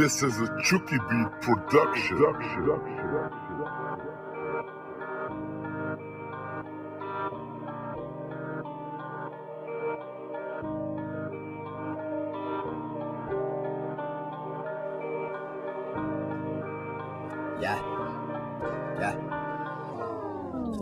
This is a Chucky Beat production. Yeah.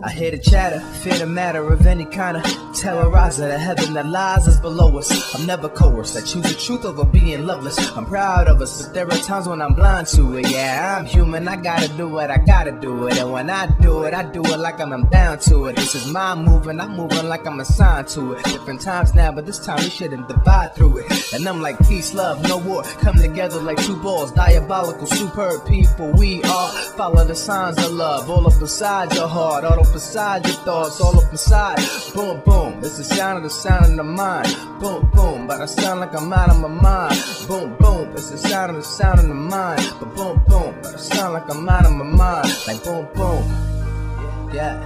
I hear the chatter, fear the matter of any kind of terrorizer. The heaven that lies is below us. I'm never coerced. I choose the truth over being loveless. I'm proud of us, but there are times when I'm blind to it. Yeah, I'm human. I gotta do what I gotta do it. And when I do it, I do it like I'm down to it. This is my moving. I'm moving like I'm assigned to it. Different times now, but this time we shouldn't divide through it. And I'm like peace, love, no war. Come together like two balls. Diabolical, superb people. We are. Follow the signs of love. All up beside your heart. All up beside your thoughts, all up inside. Boom, boom, it's the sound of the sound of the mind. Boom, boom, but I sound like I'm out of my mind. Boom, boom, it's the sound of the sound of the mind. But boom, boom, but I sound like I'm out of my mind. Like boom, boom, yeah,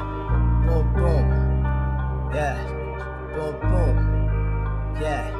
boom, boom, yeah, boom, boom, yeah.